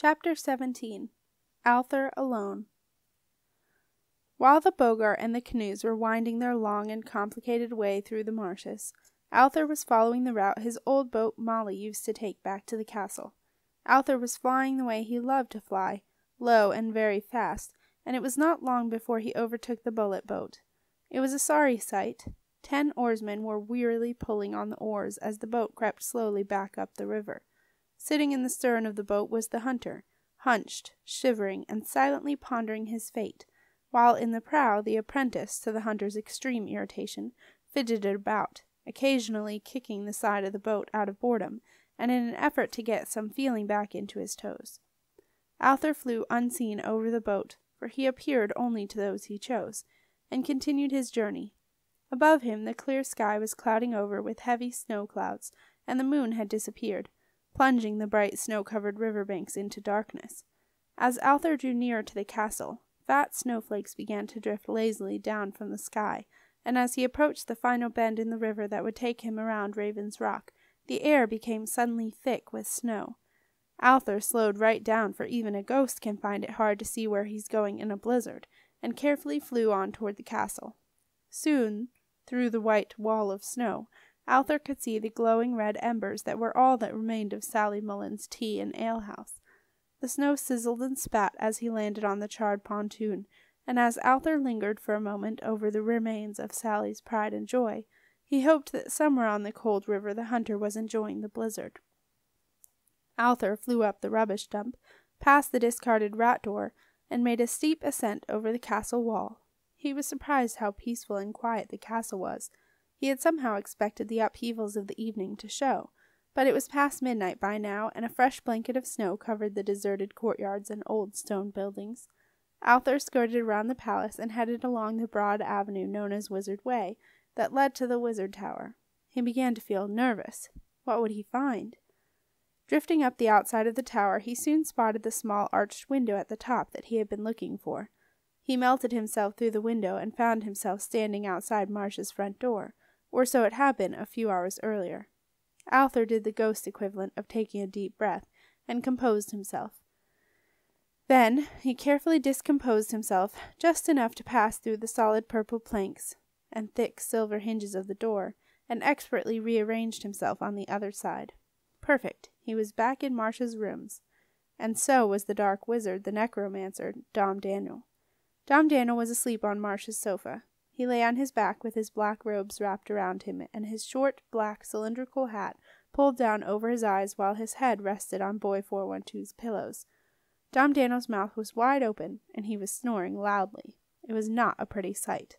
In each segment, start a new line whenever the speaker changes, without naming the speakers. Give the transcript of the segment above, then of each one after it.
Chapter 17 Alther Alone While the Boggart and the canoes were winding their long and complicated way through the marshes, Alther was following the route his old boat Molly used to take back to the castle. Alther was flying the way he loved to fly, low and very fast, and it was not long before he overtook the bullet boat. It was a sorry sight. Ten oarsmen were wearily pulling on the oars as the boat crept slowly back up the river. Sitting in the stern of the boat was the hunter, hunched, shivering, and silently pondering his fate, while in the prow the apprentice, to the hunter's extreme irritation, fidgeted about, occasionally kicking the side of the boat out of boredom, and in an effort to get some feeling back into his toes. Alther flew unseen over the boat, for he appeared only to those he chose, and continued his journey. Above him the clear sky was clouding over with heavy snow clouds, and the moon had disappeared, plunging the bright snow covered river banks into darkness. As Alther drew nearer to the castle, fat snowflakes began to drift lazily down from the sky, and as he approached the final bend in the river that would take him around Raven's Rock, the air became suddenly thick with snow. Alther slowed right down, for even a ghost can find it hard to see where he's going in a blizzard, and carefully flew on toward the castle. Soon, through the white wall of snow, Alther could see the glowing red embers that were all that remained of Sally Mullin's tea and alehouse. The snow sizzled and spat as he landed on the charred pontoon, and as Alther lingered for a moment over the remains of Sally's pride and joy, he hoped that somewhere on the cold river the hunter was enjoying the blizzard. Alther flew up the rubbish dump, past the discarded rat door, and made a steep ascent over the castle wall. He was surprised how peaceful and quiet the castle was. He had somehow expected the upheavals of the evening to show, but it was past midnight by now, and a fresh blanket of snow covered the deserted courtyards and old stone buildings. Alther skirted around the palace and headed along the broad avenue known as Wizard Way, that led to the Wizard Tower. He began to feel nervous. What would he find? Drifting up the outside of the tower, he soon spotted the small arched window at the top that he had been looking for. He melted himself through the window and found himself standing outside Marcia's front door, or so it had been a few hours earlier. Alther did the ghost equivalent of taking a deep breath, and composed himself. Then he carefully discomposed himself just enough to pass through the solid purple planks and thick silver hinges of the door, and expertly rearranged himself on the other side. Perfect. He was back in Marcia's rooms. And so was the dark wizard, the necromancer, Dom Daniel. Dom Daniel was asleep on Marcia's sofa. He lay on his back with his black robes wrapped around him and his short, black, cylindrical hat pulled down over his eyes while his head rested on Boy 412's pillows. Dom Daniel's mouth was wide open, and he was snoring loudly. It was not a pretty sight.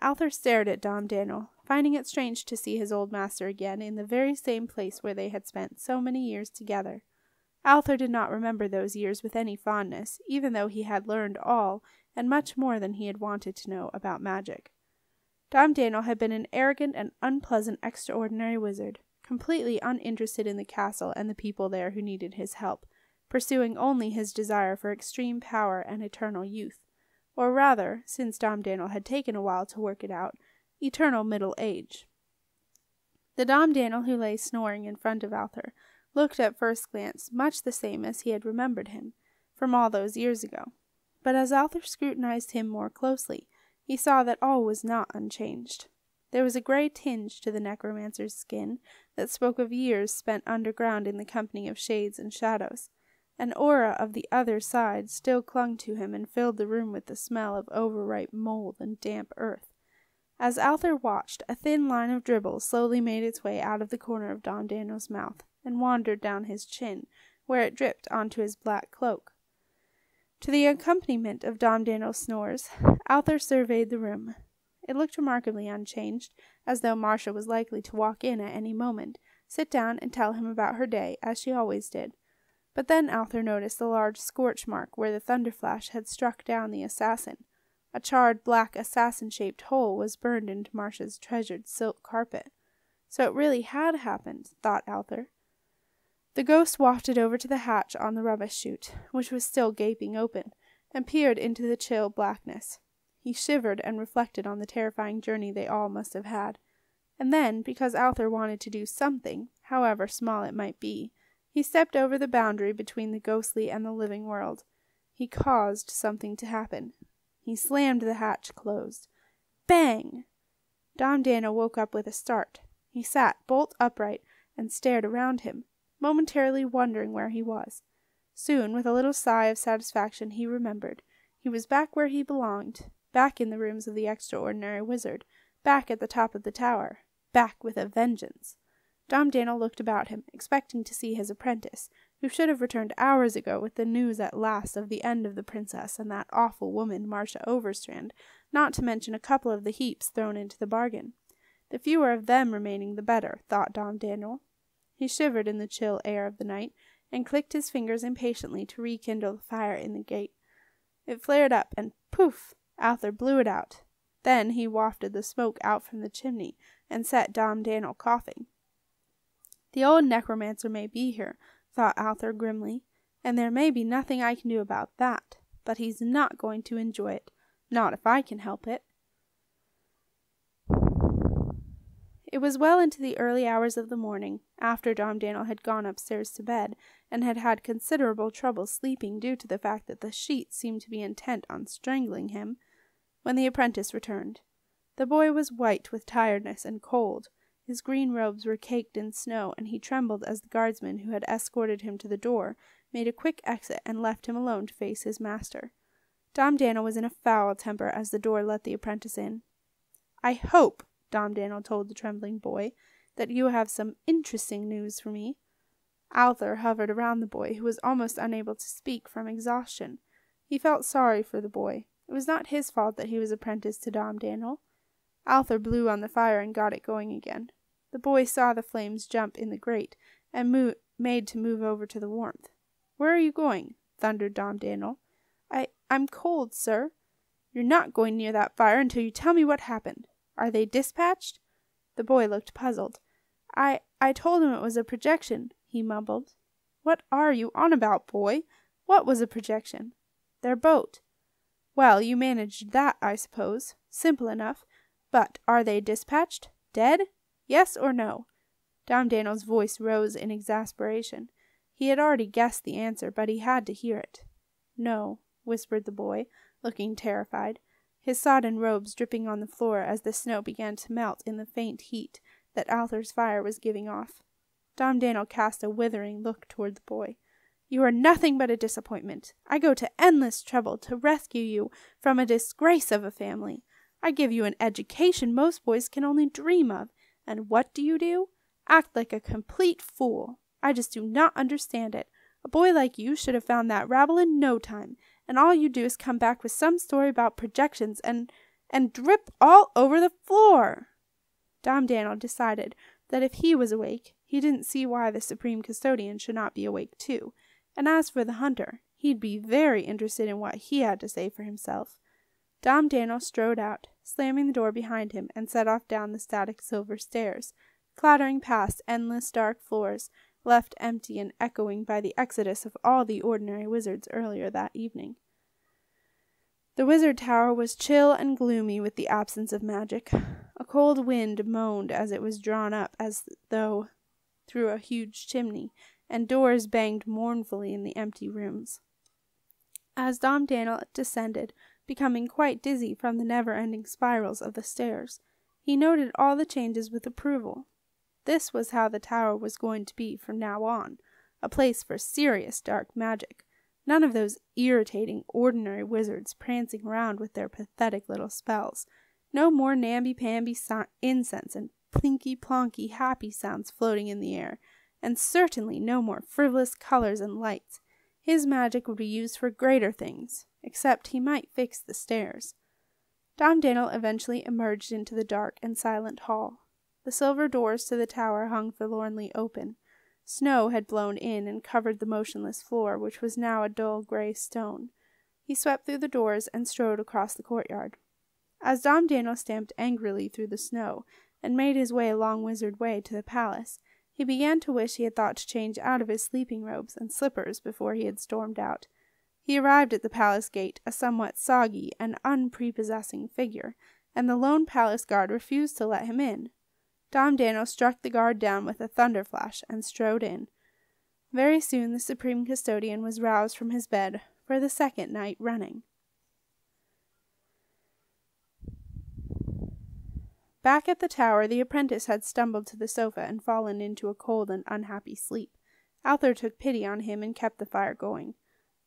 Alther stared at Dom Daniel, finding it strange to see his old master again in the very same place where they had spent so many years together. Alther did not remember those years with any fondness, even though he had learned all, and much more than he had wanted to know, about magic. Dom Daniel had been an arrogant and unpleasant extraordinary wizard, completely uninterested in the castle and the people there who needed his help, pursuing only his desire for extreme power and eternal youth, or rather, since Dom Daniel had taken a while to work it out, eternal middle age. The Dom Daniel who lay snoring in front of Alther looked at first glance much the same as he had remembered him from all those years ago. But as Alther scrutinized him more closely, he saw that all was not unchanged. There was a gray tinge to the necromancer's skin that spoke of years spent underground in the company of shades and shadows. An aura of the other side still clung to him and filled the room with the smell of overripe mold and damp earth. As Alther watched, a thin line of dribble slowly made its way out of the corner of Dom Daniel's mouth and wandered down his chin, where it dripped onto his black cloak. To the accompaniment of Dom Daniel's snores, Alther surveyed the room. It looked remarkably unchanged, as though Marcia was likely to walk in at any moment, sit down and tell him about her day, as she always did. But then Alther noticed the large scorch mark where the thunder flash had struck down the assassin, a charred black assassin shaped hole was burned into Marcia's treasured silk carpet. So it really had happened, thought Alther. The ghost wafted over to the hatch on the rubbish chute, which was still gaping open, and peered into the chill blackness. He shivered and reflected on the terrifying journey they all must have had. And then, because Alther wanted to do something, however small it might be, He stepped over the boundary between the ghostly and the living world. He caused something to happen. He slammed the hatch closed. Bang! Dom Daniel woke up with a start. He sat bolt upright and stared around him, momentarily wondering where he was. Soon, with a little sigh of satisfaction, he remembered. He was back where he belonged, back in the rooms of the extraordinary wizard, back at the top of the tower, back with a vengeance. Dom Daniel looked about him, expecting to see his apprentice, who should have returned hours ago with the news at last of the end of the princess and that awful woman, Marcia Overstrand, not to mention a couple of the heaps thrown into the bargain. The fewer of them remaining the better, thought Dom Daniel. He shivered in the chill air of the night, and clicked his fingers impatiently to rekindle the fire in the grate. It flared up, and poof! Alther blew it out. Then he wafted the smoke out from the chimney, and set Dom Daniel coughing. The old necromancer may be here, thought Alther grimly, and there may be nothing I can do about that, but he's not going to enjoy it, not if I can help it. It was well into the early hours of the morning, after Dom Daniel had gone upstairs to bed, and had had considerable trouble sleeping due to the fact that the sheets seemed to be intent on strangling him, when the apprentice returned. The boy was white with tiredness and cold, his green robes were caked in snow, and he trembled as the guardsman who had escorted him to the door made a quick exit and left him alone to face his master. Dom Daniel was in a foul temper as the door let the apprentice in. I hope, Dom Daniel told the trembling boy, that you have some interesting news for me. Alther hovered around the boy, who was almost unable to speak from exhaustion. He felt sorry for the boy. It was not his fault that he was apprenticed to Dom Daniel. Alther blew on the fire and got it going again. The boy saw the flames jump in the grate, and mo- made to move over to the warmth. Where are you going? thundered Dom Daniel. I I'm cold, sir. You're not going near that fire until you tell me what happened. Are they dispatched? The boy looked puzzled. I I told him it was a projection, he mumbled. What are you on about, boy? What was a projection? Their boat. Well, you managed that, I suppose. Simple enough. But are they dispatched? Dead? Yes or no? Dom Daniel's voice rose in exasperation. He had already guessed the answer, but he had to hear it. No, whispered the boy, looking terrified, his sodden robes dripping on the floor as the snow began to melt in the faint heat that Alther's fire was giving off. Dom Daniel cast a withering look toward the boy. You are nothing but a disappointment. I go to endless trouble to rescue you from a disgrace of a family. I give you an education most boys can only dream of, and what do you do? Act like a complete fool. I just do not understand it. A boy like you should have found that rabble in no time, and all you do is come back with some story about projections and and drip all over the floor. Dom Daniel decided that if he was awake, he didn't see why the supreme custodian should not be awake too, and as for the hunter, he'd be very interested in what he had to say for himself. Dom Daniel strode out, slamming the door behind him, and set off down the static silver stairs, clattering past endless dark floors, left empty and echoing by the exodus of all the ordinary wizards earlier that evening. The wizard tower was chill and gloomy with the absence of magic. A cold wind moaned as it was drawn up as though through a huge chimney, and doors banged mournfully in the empty rooms. As Dom Daniel descended, becoming quite dizzy from the never ending spirals of the stairs. He noted all the changes with approval. This was how the tower was going to be from now on a place for serious dark magic. None of those irritating, ordinary wizards prancing around with their pathetic little spells. No more namby pamby so- incense and plinky plonky happy sounds floating in the air, and certainly no more frivolous colors and lights. His magic would be used for greater things, except he might fix the stairs. Dom Daniel eventually emerged into the dark and silent hall. The silver doors to the tower hung forlornly open. Snow had blown in and covered the motionless floor, which was now a dull gray stone. He swept through the doors and strode across the courtyard. As Dom Daniel stamped angrily through the snow and made his way along Wizard Way to the palace, he began to wish he had thought to change out of his sleeping robes and slippers before he had stormed out. He arrived at the palace gate a somewhat soggy and unprepossessing figure, and the lone palace guard refused to let him in. Dom Daniel struck the guard down with a thunder flash and strode in. Very soon the supreme custodian was roused from his bed for the second night running. Back at the tower, the apprentice had stumbled to the sofa and fallen into a cold and unhappy sleep. Alther took pity on him and kept the fire going.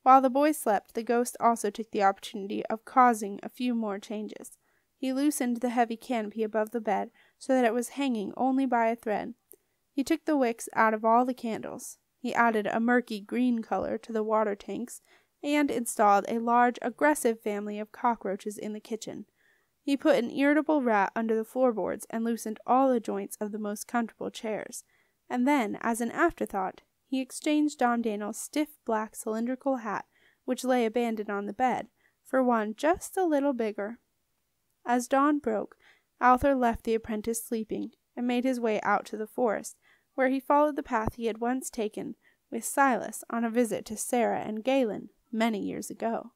While the boy slept, the ghost also took the opportunity of causing a few more changes. He loosened the heavy canopy above the bed so that it was hanging only by a thread. He took the wicks out of all the candles. He added a murky green color to the water tanks and installed a large, aggressive family of cockroaches in the kitchen. He put an irritable rat under the floorboards and loosened all the joints of the most comfortable chairs. And then, as an afterthought, he exchanged Dom Daniel's stiff black cylindrical hat, which lay abandoned on the bed, for one just a little bigger. As dawn broke, Alther left the apprentice sleeping and made his way out to the forest, where he followed the path he had once taken with Silas on a visit to Sarah and Galen many years ago.